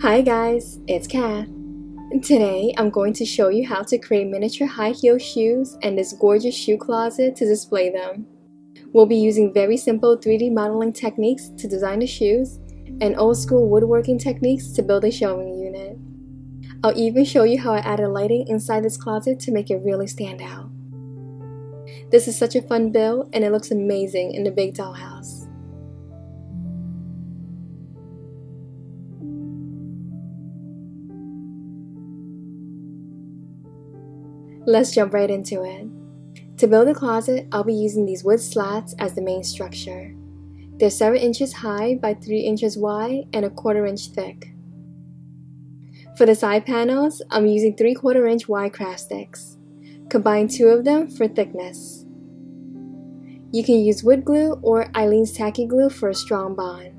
Hi guys, it's Kath. Today I'm going to show you how to create miniature high heel shoes and this gorgeous shoe closet to display them. We'll be using very simple 3D modeling techniques to design the shoes and old school woodworking techniques to build a shelving unit. I'll even show you how I added lighting inside this closet to make it really stand out. This is such a fun build and it looks amazing in the big dollhouse. Let's jump right into it. To build the closet, I'll be using these wood slats as the main structure. They're 7 inches high by 3 inches wide and a quarter inch thick. For the side panels, I'm using 3 quarter inch wide craft sticks. Combine two of them for thickness. You can use wood glue or Aleene's tacky glue for a strong bond.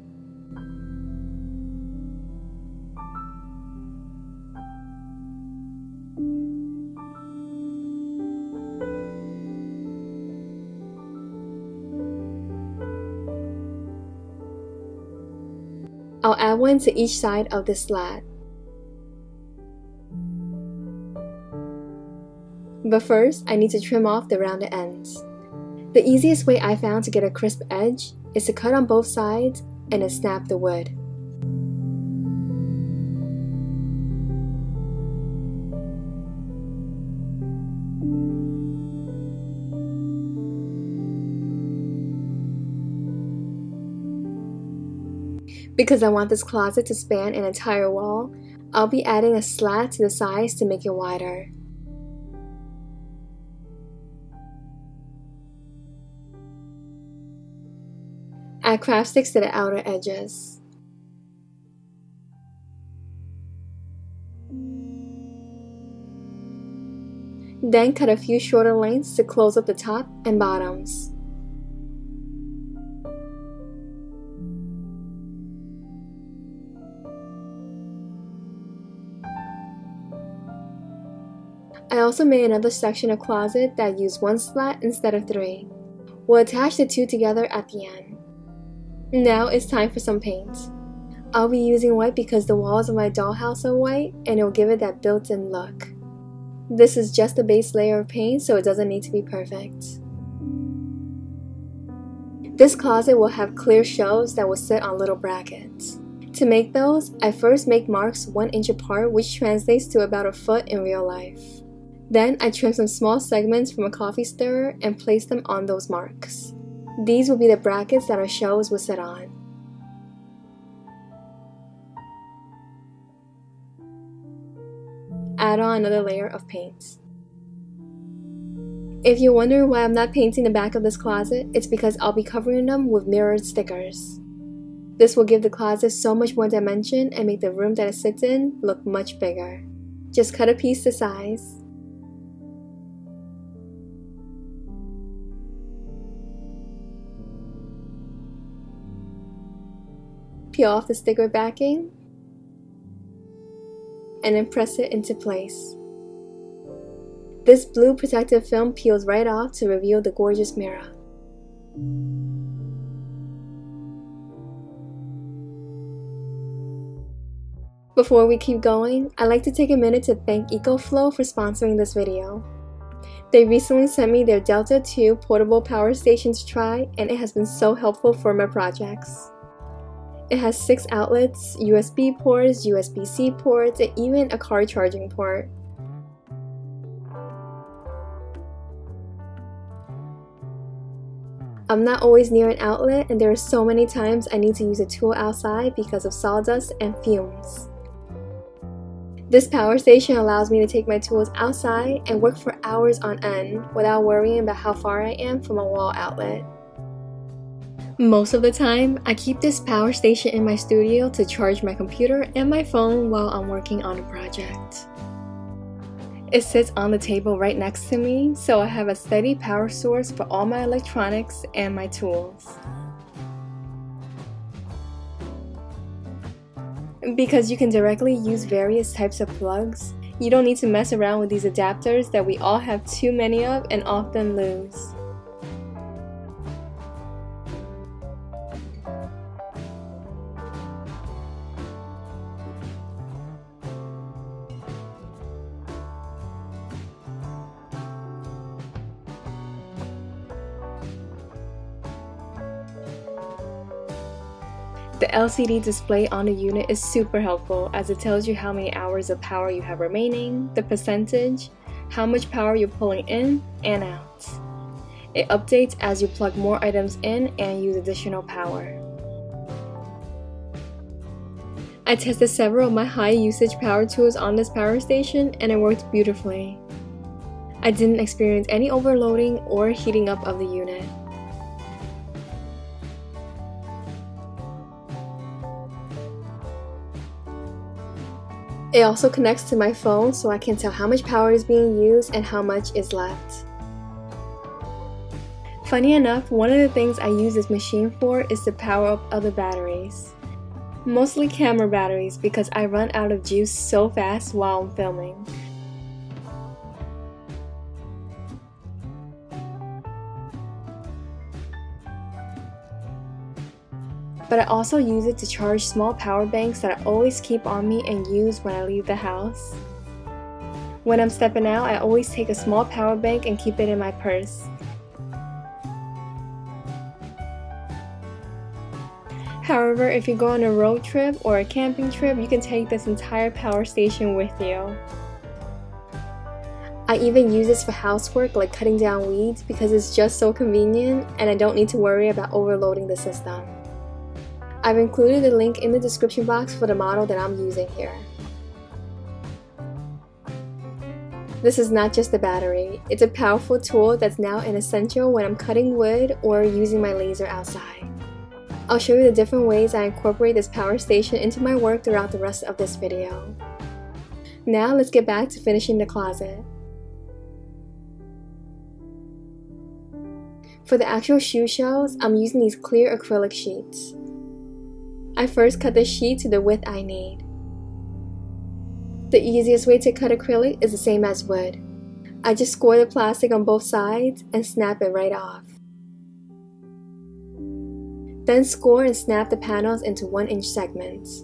I'll add one to each side of the slat. But first, I need to trim off the rounded ends. The easiest way I found to get a crisp edge is to cut on both sides and then snap the wood. Because I want this closet to span an entire wall, I'll be adding a slat to the sides to make it wider. Add craft sticks to the outer edges. Then cut a few shorter lengths to close up the top and bottoms. Also made another section of closet that used one slat instead of three. We'll attach the two together at the end. Now it's time for some paint. I'll be using white because the walls of my dollhouse are white and it'll give it that built-in look. This is just a base layer of paint so it doesn't need to be perfect. This closet will have clear shelves that will sit on little brackets. To make those, I first make marks 1 inch apart which translates to about a foot in real life. Then I trim some small segments from a coffee stirrer and place them on those marks. These will be the brackets that our shelves will sit on. Add on another layer of paint. If you're wondering why I'm not painting the back of this closet, it's because I'll be covering them with mirrored stickers. This will give the closet so much more dimension and make the room that it sits in look much bigger. Just cut a piece to size Peel off the sticker backing and then press it into place. This blue protective film peels right off to reveal the gorgeous mirror. Before we keep going, I'd like to take a minute to thank EcoFlow for sponsoring this video. They recently sent me their Delta 2 portable power station to try and it has been so helpful for my projects. It has six outlets, USB ports, USB-C ports, and even a car charging port. I'm not always near an outlet and there are so many times I need to use a tool outside because of sawdust and fumes. This power station allows me to take my tools outside and work for hours on end without worrying about how far I am from a wall outlet. Most of the time, I keep this power station in my studio to charge my computer and my phone while I'm working on a project. It sits on the table right next to me, so I have a steady power source for all my electronics and my tools. Because you can directly use various types of plugs, you don't need to mess around with these adapters that we all have too many of and often lose. The LCD display on the unit is super helpful as it tells you how many hours of power you have remaining, the percentage, how much power you're pulling in and out. It updates as you plug more items in and use additional power. I tested several of my high usage power tools on this power station and it worked beautifully. I didn't experience any overloading or heating up of the unit. It also connects to my phone so I can tell how much power is being used and how much is left. Funny enough, one of the things I use this machine for is to power up other batteries. Mostly camera batteries because I run out of juice so fast while I'm filming. But I also use it to charge small power banks that I always keep on me and use when I leave the house. When I'm stepping out, I always take a small power bank and keep it in my purse. However, if you go on a road trip or a camping trip, you can take this entire power station with you. I even use this for housework like cutting down weeds because it's just so convenient and I don't need to worry about overloading the system. I've included the link in the description box for the model that I'm using here. This is not just a battery, it's a powerful tool that's now an essential when I'm cutting wood or using my laser outside. I'll show you the different ways I incorporate this power station into my work throughout the rest of this video. Now let's get back to finishing the closet. For the actual shoe shelves, I'm using these clear acrylic sheets. I first cut the sheet to the width I need. The easiest way to cut acrylic is the same as wood. I just score the plastic on both sides and snap it right off. Then score and snap the panels into 1 inch segments.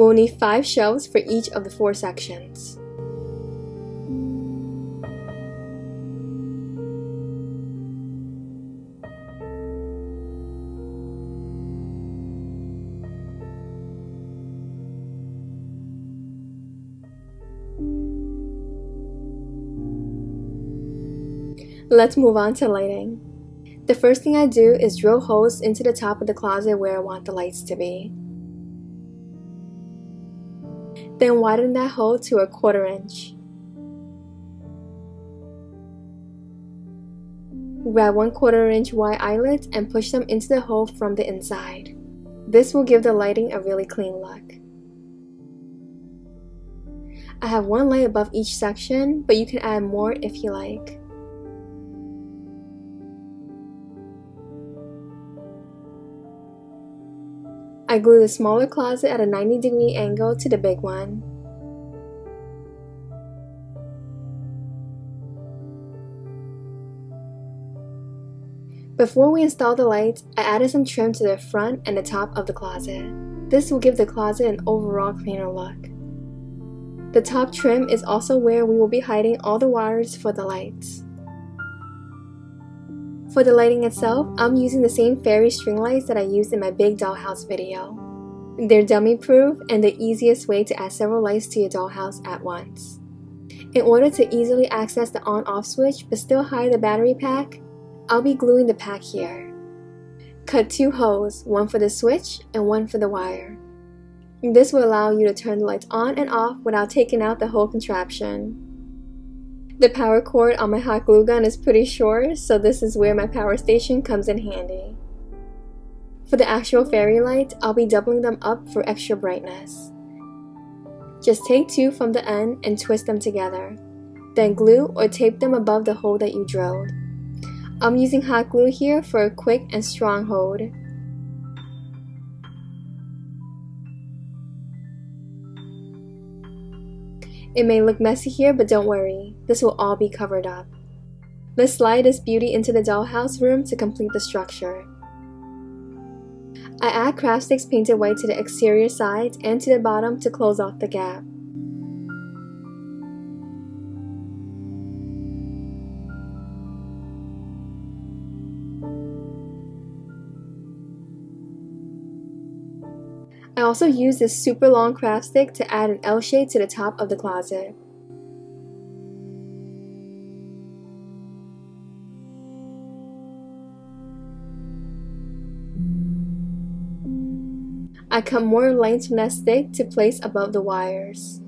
We'll need 5 shelves for each of the 4 sections. Let's move on to lighting. The first thing I do is drill holes into the top of the closet where I want the lights to be. Then widen that hole to a quarter inch. Grab one quarter inch wide eyelets and push them into the hole from the inside. This will give the lighting a really clean look. I have one light above each section, but you can add more if you like. I glue the smaller closet at a 90 degree angle to the big one. Before we install the lights, I added some trim to the front and the top of the closet. This will give the closet an overall cleaner look. The top trim is also where we will be hiding all the wires for the lights. For the lighting itself, I'm using the same fairy string lights that I used in my big dollhouse video. They're dummy proof and the easiest way to add several lights to your dollhouse at once. In order to easily access the on-off switch but still hide the battery pack, I'll be gluing the pack here. Cut two holes, one for the switch and one for the wire. This will allow you to turn the lights on and off without taking out the whole contraption. The power cord on my hot glue gun is pretty short, so this is where my power station comes in handy. For the actual fairy lights, I'll be doubling them up for extra brightness. Just take two from the end and twist them together. Then glue or tape them above the hole that you drilled. I'm using hot glue here for a quick and strong hold. It may look messy here, but don't worry, this will all be covered up. Let's slide this beauty into the dollhouse room to complete the structure. I add craft sticks painted white to the exterior sides and to the bottom to close off the gap. Also use this super long craft stick to add an L shape to the top of the closet. I cut more lines from that stick to place above the wires.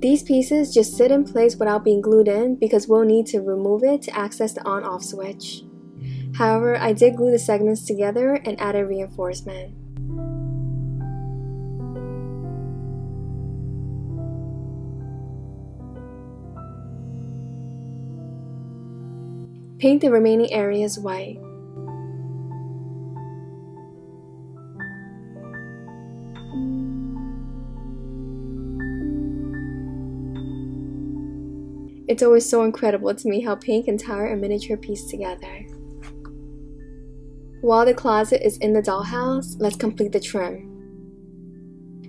These pieces just sit in place without being glued in because we'll need to remove it to access the on-off switch. However, I did glue the segments together and added reinforcement. Paint the remaining areas white. It's always so incredible to me how paint can tie a miniature piece together. While the closet is in the dollhouse, let's complete the trim.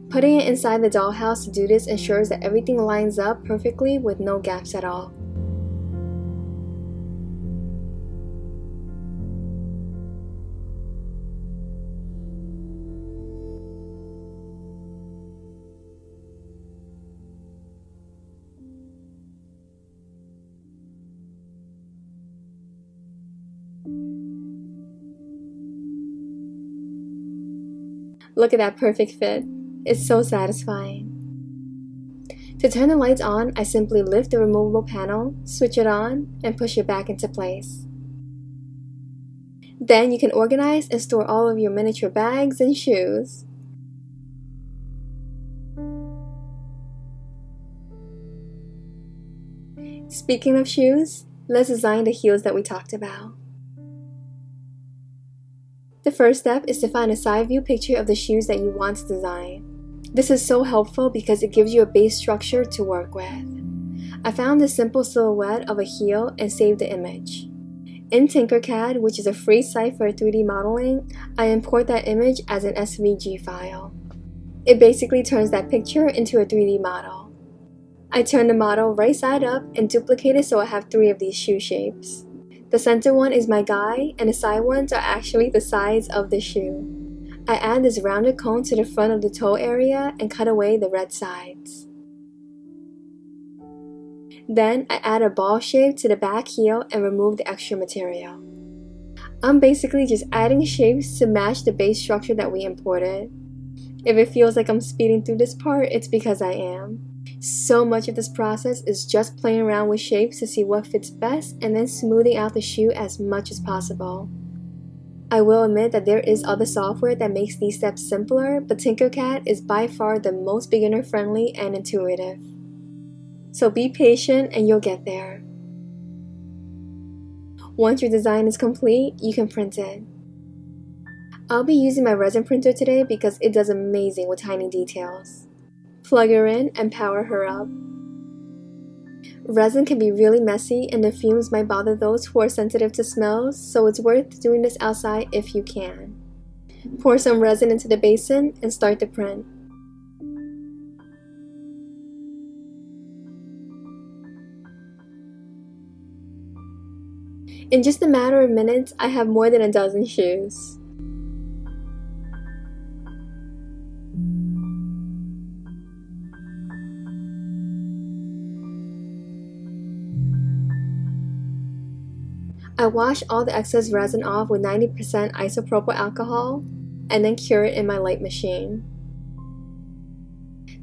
Putting it inside the dollhouse to do this ensures that everything lines up perfectly with no gaps at all. Look at that perfect fit. It's so satisfying. To turn the lights on, I simply lift the removable panel, switch it on, and push it back into place. Then you can organize and store all of your miniature bags and shoes. Speaking of shoes, let's design the heels that we talked about. The first step is to find a side view picture of the shoes that you want to design. This is so helpful because it gives you a base structure to work with. I found this simple silhouette of a heel and saved the image. In Tinkercad, which is a free site for 3D modeling, I import that image as an SVG file. It basically turns that picture into a 3D model. I turn the model right side up and duplicate it so I have three of these shoe shapes. The center one is my guy, and the side ones are actually the sides of the shoe. I add this rounded cone to the front of the toe area and cut away the red sides. Then I add a ball shape to the back heel and remove the extra material. I'm basically just adding shapes to match the base structure that we imported. If it feels like I'm speeding through this part, it's because I am. So much of this process is just playing around with shapes to see what fits best and then smoothing out the shoe as much as possible. I will admit that there is other software that makes these steps simpler, but Tinkercad is by far the most beginner friendly and intuitive. So be patient and you'll get there. Once your design is complete, you can print it. I'll be using my resin printer today because it does amazing with tiny details plug her in, and power her up. Resin can be really messy and the fumes might bother those who are sensitive to smells, so it's worth doing this outside if you can. Pour some resin into the basin and start the print. In just a matter of minutes, I have more than a dozen shoes. I wash all the excess resin off with 90% isopropyl alcohol and then cure it in my light machine.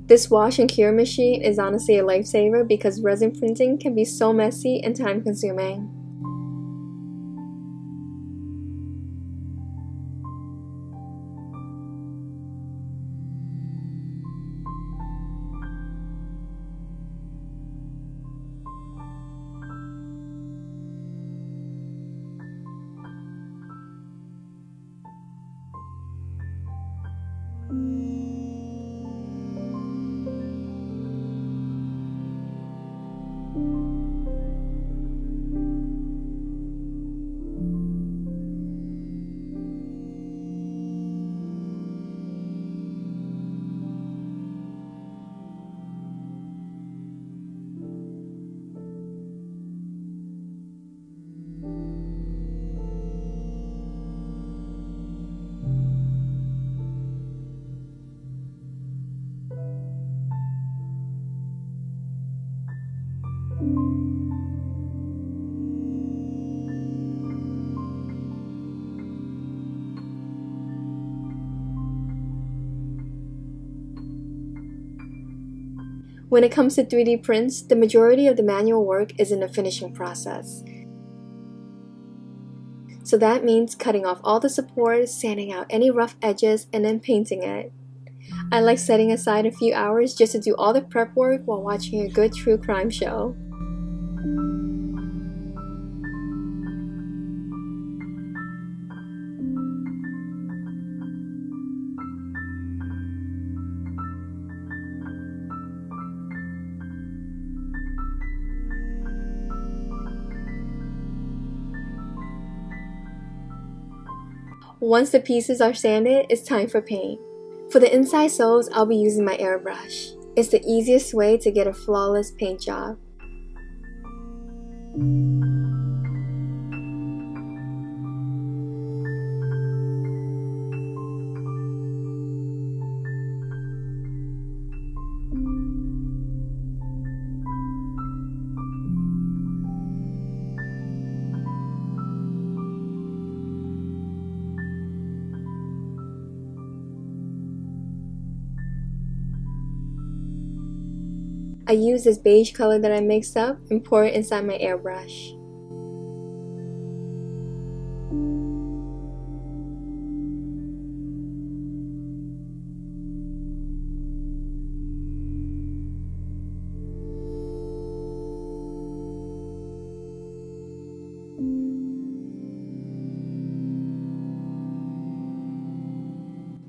This wash and cure machine is honestly a lifesaver because resin printing can be so messy and time consuming. When it comes to 3D prints, the majority of the manual work is in the finishing process. So that means cutting off all the support, sanding out any rough edges, and then painting it. I like setting aside a few hours just to do all the prep work while watching a good true crime show. Once the pieces are sanded, it's time for paint. For the inside soles, I'll be using my airbrush. It's the easiest way to get a flawless paint job. I use this beige color that I mixed up and pour it inside my airbrush.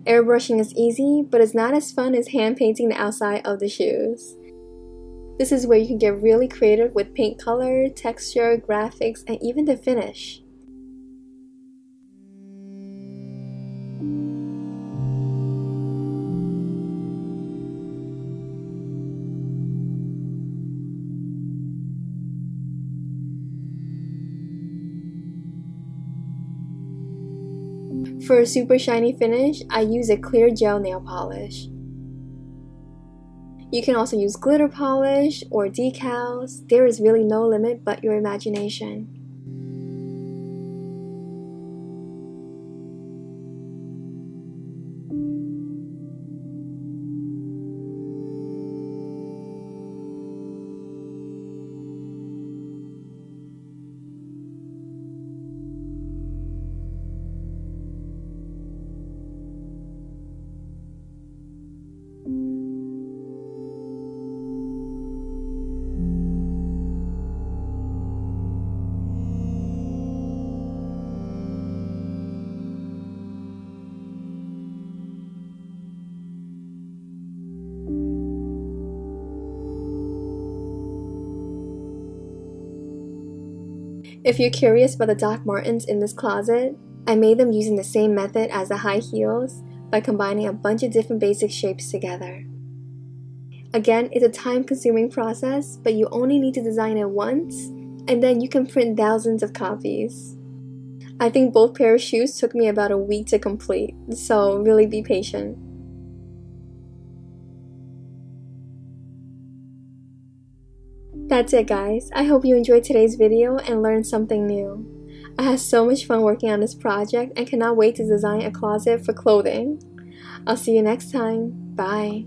Airbrushing is easy, but it's not as fun as hand painting the outside of the shoes. This is where you can get really creative with paint color, texture, graphics, and even the finish. For a super shiny finish, I use a clear gel nail polish. You can also use glitter polish or decals. There is really no limit but your imagination. If you're curious about the Doc Martens in this closet, I made them using the same method as the high heels by combining a bunch of different basic shapes together. Again, it's a time consuming process, but you only need to design it once, and then you can print thousands of copies. I think both pair of shoes took me about a week to complete, so really be patient. That's it guys, I hope you enjoyed today's video and learned something new. I had so much fun working on this project and cannot wait to design a closet for clothing. I'll see you next time. Bye.